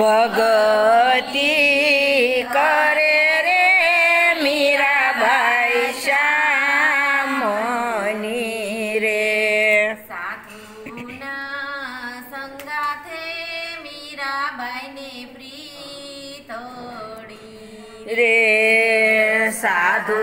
ભગતી કરે રે મીરાભાઈ શ્યામની રે. સંગાથે મીરાબાઈને પ્રીતોડી રે સાધુ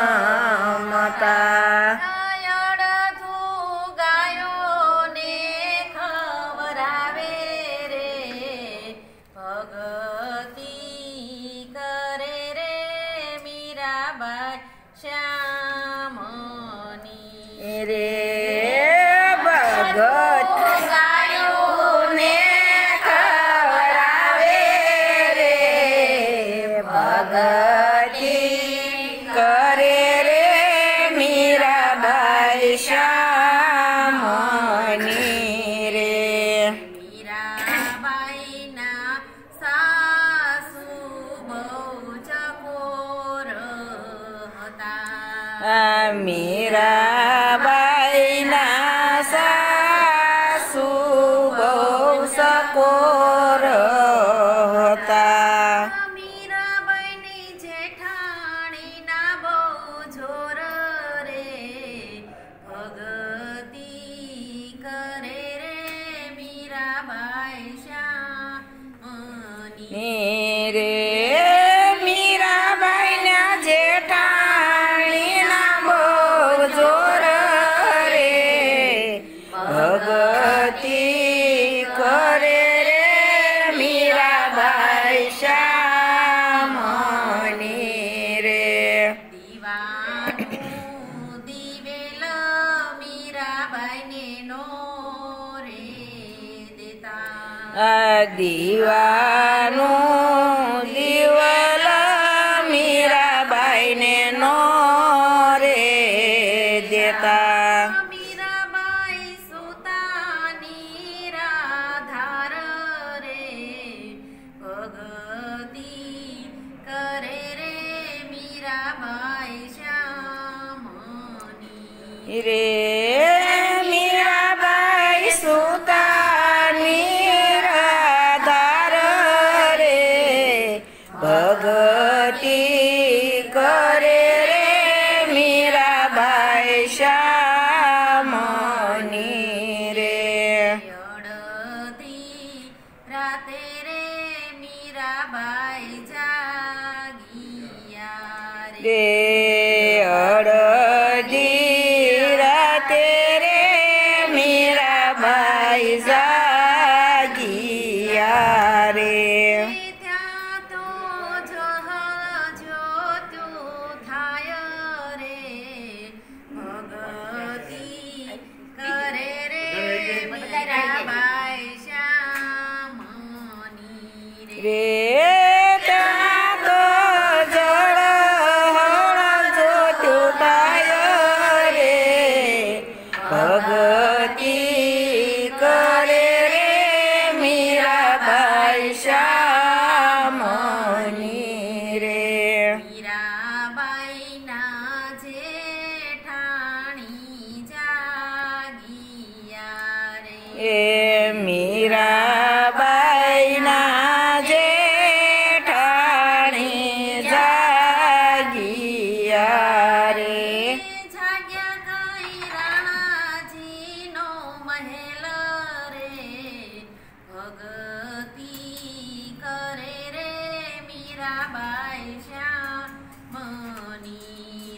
મીરાબાઈના સાસુ બહુ સકોર હતા મીરાબાઈની જેઠાણીના બહુ જોર રે ભગતી કરે રે મીરાબાઈ શ્યામની. દીવાનું દિવેલ મીરાબાઈને નો રે દેતા દીવાનું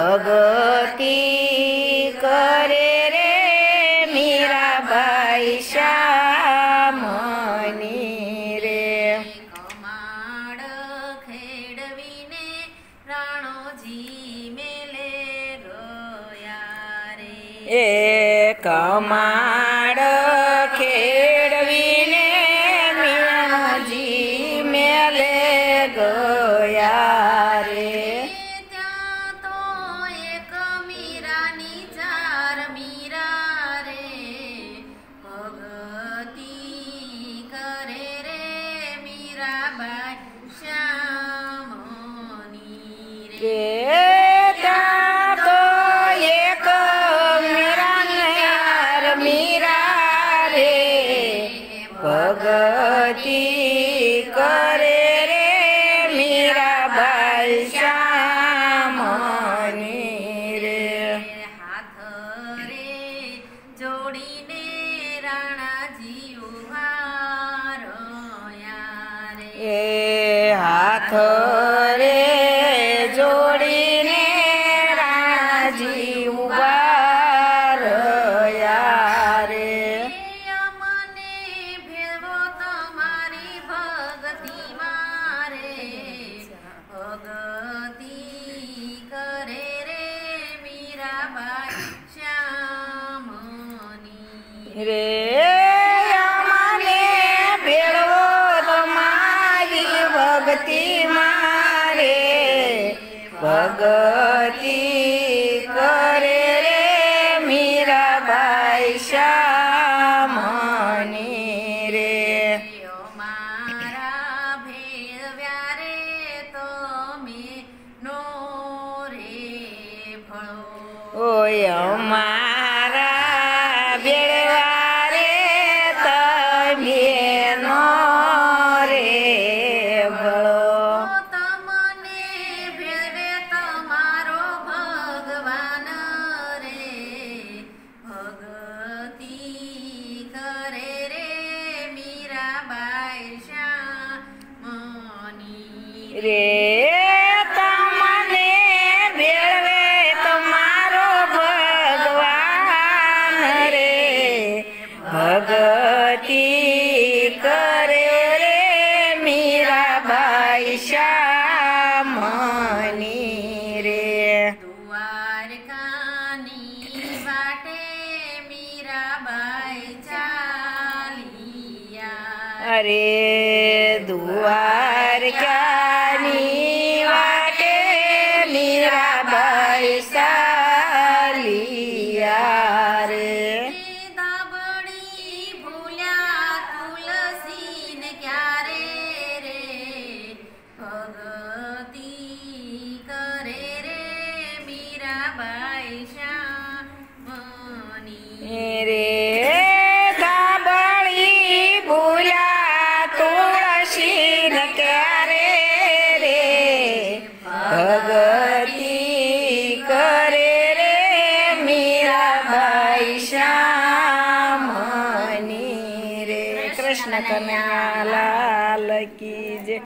ભગતી કરે રે મીરા મીરાબાઈ શ્યામની રે. કમાડ ખેડવીને રાણોજી મેલે રોયા રે. એ કમા હાથ રે જોડીને રાજી ઊભા રહ્યા રે. મને ભેળવો તમારી ભગતી મારે. ભગતી કરે રે મીરાબાઈ શ્યામની. રે Orixá! શ્યામની